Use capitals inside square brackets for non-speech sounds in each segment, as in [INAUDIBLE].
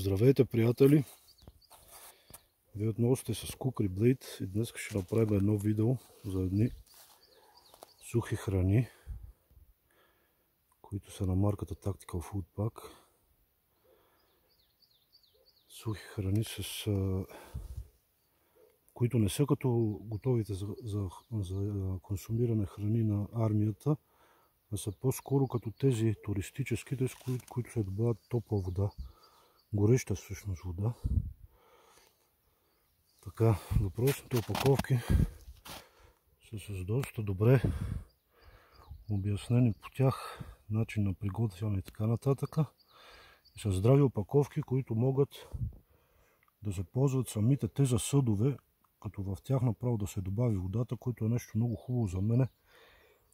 Здравейте, приятели! Вие отново сте с Кукри Блейд и днес ще направим едно видео за едни сухи храни, които са на марката Tactical Food Pack. Сухи храни, с, които не са като готовите за, за, за консумиране храни на армията, а са по-скоро като тези туристическите, които, които се добавят топла вода гореща всъщност вода. Така, въпросните опаковки са с доста добре обяснени по тях начин на приготвяне и така нататък. И са здрави опаковки, които могат да се ползват самите те за съдове, като в тях направо да се добави водата, което е нещо много хубаво за мене.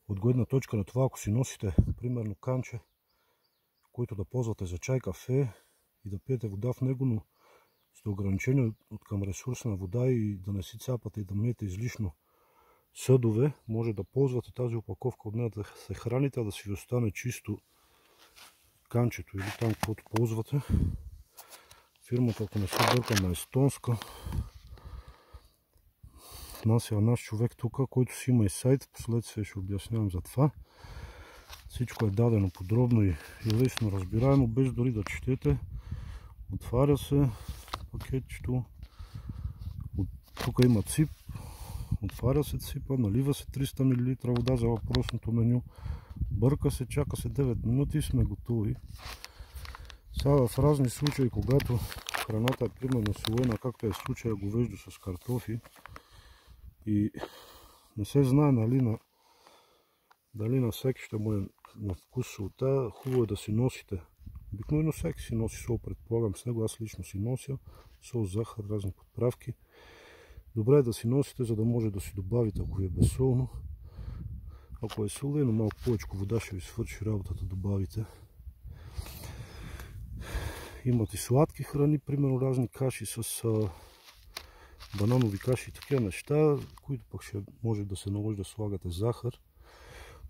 От гледна точка на това, ако си носите, примерно канче, които да ползвате за чай, кафе и да пиете вода в него, но сте ограничени от към ресурсна вода и да не си цапате и да миете излишно съдове, може да ползвате тази опаковка от нея да се храните, а да си остане чисто канчето или там, каквото ползвате. Фирмата, ако не се бъркам, е естонска. Внася наш човек тук, който си има и сайт. Последствие ще обяснявам за това. Всичко е дадено подробно и лесно разбираемо, без дори да четете. Отваря се пакетчето. От, тук има цип. Отваря се ципа, налива се 300 мл вода за въпросното меню. Бърка се, чака се 9 минути и сме готови. Сега в разни случаи, когато храната е примерно солена, както е случая говеждо с картофи и не се знае нали, на, дали на всеки ще му е на вкус солта, хубаво е да си носите Обикновено всеки си носи сол, предполагам с него. Аз лично си нося сол, захар, разни подправки. Добре е да си носите, за да може да си добавите, ако ви е безсолно. Ако е солено, малко повече вода ще ви свърши работата, добавите. Имат и сладки храни, примерно разни каши с а, бананови каши и такива неща, които пък ще може да се наложи да слагате захар.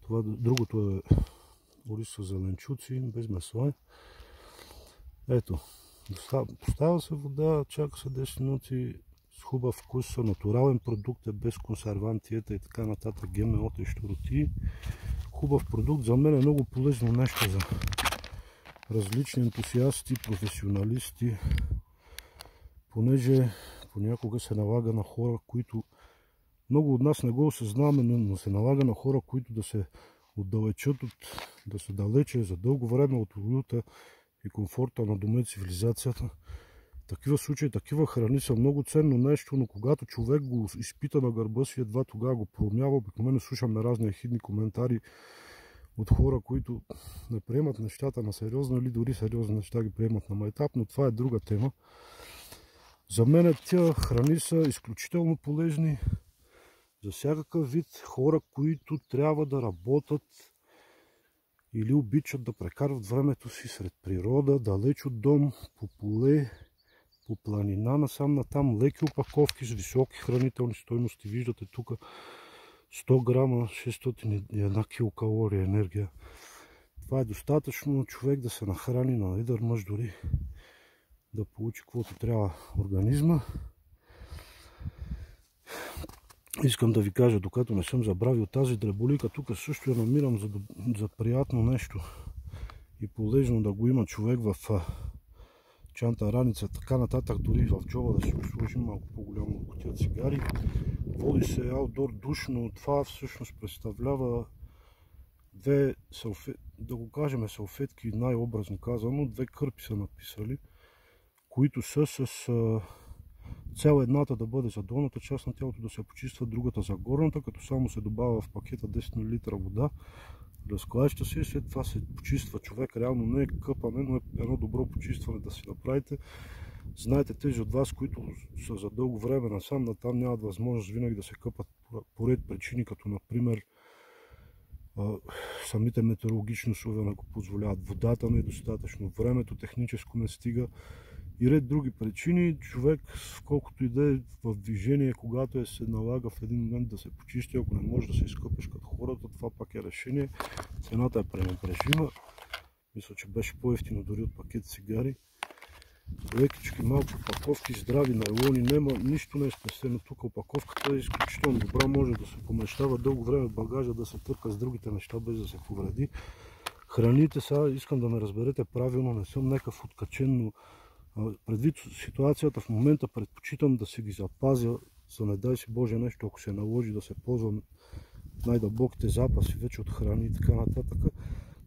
Това другото е с зеленчуци, без месо. Ето, поставя се вода, чака се 10 минути с хубав вкус, натурален продукт е без консервантията и така нататък, ГМО и щуроти. Хубав продукт, за мен е много полезно нещо за различни ентусиасти, професионалисти, понеже понякога се налага на хора, които много от нас не го осъзнаваме, но се налага на хора, които да се отдалечат, от, да се далече за дълго време от уюта и комфорта на дома и цивилизацията. Такива случаи, такива храни са много ценно нещо, но когато човек го изпита на гърба си, едва тогава го промява. Обикновено слушаме разни ехидни коментари от хора, които не приемат нещата на сериозно или дори сериозни неща ги приемат на майтап, но това е друга тема. За мен тия храни са изключително полезни за всякакъв вид хора, които трябва да работят или обичат да прекарват времето си сред природа, далеч от дом, по поле, по планина, насам натам, леки опаковки с високи хранителни стойности. Виждате тук 100 грама, 601 килокалория енергия. Това е достатъчно човек да се нахрани на лидер мъж дори да получи каквото трябва организма. Искам да ви кажа, докато не съм забравил тази дреболика, тук също я намирам за, за приятно нещо. И полезно да го има човек в чанта раница, така нататък, дори в джоба да си го сложим малко по-голямо кутия цигари. Води се аутдор душ, но това всъщност представлява две салфетки, да го кажем салфетки, най-образно казано, две кърпи са написали, които са с Цел едната да бъде за долната част на тялото да се почиства, другата за горната, като само се добавя в пакета 10 мл вода, разклаща се и след това се почиства човек. Реално не е къпане, но е едно добро почистване да си направите. Знаете, тези от вас, които са за дълго време насам, на там нямат възможност винаги да се къпат по ред причини, като например самите метеорологични условия не го позволяват. Водата не е достатъчно, времето техническо не стига и ред други причини. Човек, колкото и да е в движение, когато е се налага в един момент да се почисти, ако не може да се изкъпеш като хората, това пак е решение. Цената е пренебрежима. Мисля, че беше по-ефтино дори от пакет цигари. лекички, малки опаковки, здрави найлони, нема, нищо не е спасено. Тук опаковката е изключително добра, може да се помещава дълго време в багажа, да се търка с другите неща, без да се повреди. Храните сега, искам да ме разберете правилно, не съм някакъв откачен, но предвид ситуацията в момента предпочитам да си ги запазя, за не дай си Боже нещо, ако се наложи да се ползвам най-дълбоките запаси вече от храни и така нататък.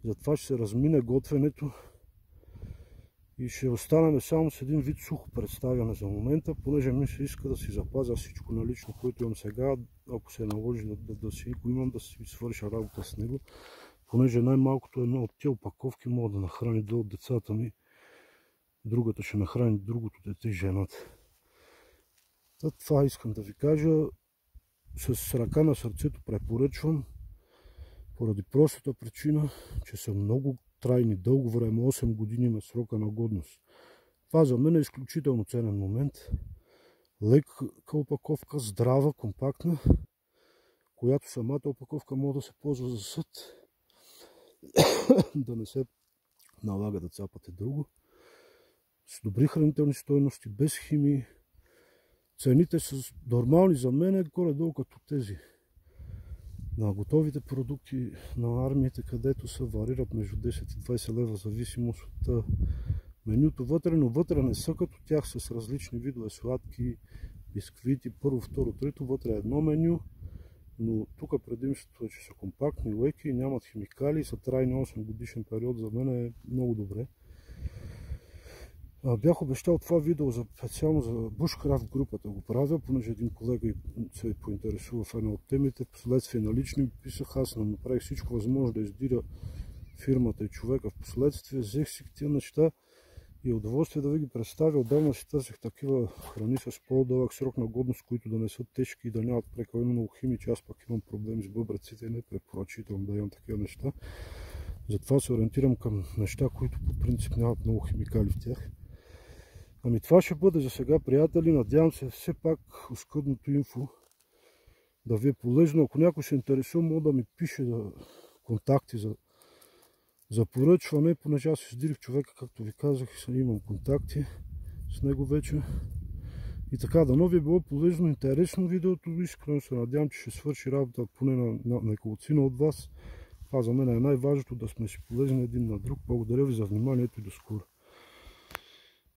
Затова ще се размине готвенето и ще останем само с един вид сухо представяне за момента, понеже ми се иска да си запазя всичко налично, което имам сега, ако се наложи да, да, да си го имам, да си свърша работа с него, понеже най-малкото едно от тези опаковки мога да нахрани до децата ми, другата ще нахрани другото дете, жената. Това искам да ви кажа. С ръка на сърцето препоръчвам, поради простата причина, че са много трайни, дълго време, 8 години на срока на годност. Това за мен е изключително ценен момент. Лека опаковка, здрава, компактна, която самата опаковка може да се ползва за съд, [COUGHS] да не се налага да цапате друго. С добри хранителни стойности, без химии. Цените са нормални за мен, горе-долу като тези на готовите продукти на армията, където се варират между 10 и 20 лева, зависимост от менюто вътре, но вътре не са като тях с различни видове сладки, бисквити, първо, второ, трето, вътре е едно меню, но тук предимството е, че са компактни, леки, нямат химикали, са трайни 8 годишен период, за мен е много добре. Бях обещал това видео за, специално за Bushcraft групата го правя, понеже един колега се поинтересува в една от темите. Последствие на лични писах, аз не направих всичко възможно да издира фирмата и човека. В последствие взех си тия неща и удоволствие да ви ги представя. Отдавна си търсих такива храни с по-дълъг срок на годност, които да не са тежки и да нямат прекалено много химичи. Аз пък имам проблеми с бъбреците и не препоръчително да имам такива неща. Затова се ориентирам към неща, които по принцип нямат много химикали в тях. Ами това ще бъде за сега, приятели. Надявам се все пак оскъдното инфо да ви е полезно. Ако някой се интересува, мога да ми пише да контакти за, за поръчване, понеже аз издирих човека, както ви казах, имам контакти с него вече. И така, дано ви е било полезно, интересно видеото. Искрено се надявам, че ще свърши работа поне на, на, на от вас. Това за мен е най-важното, да сме си полезни един на друг. Благодаря ви за вниманието и до скоро.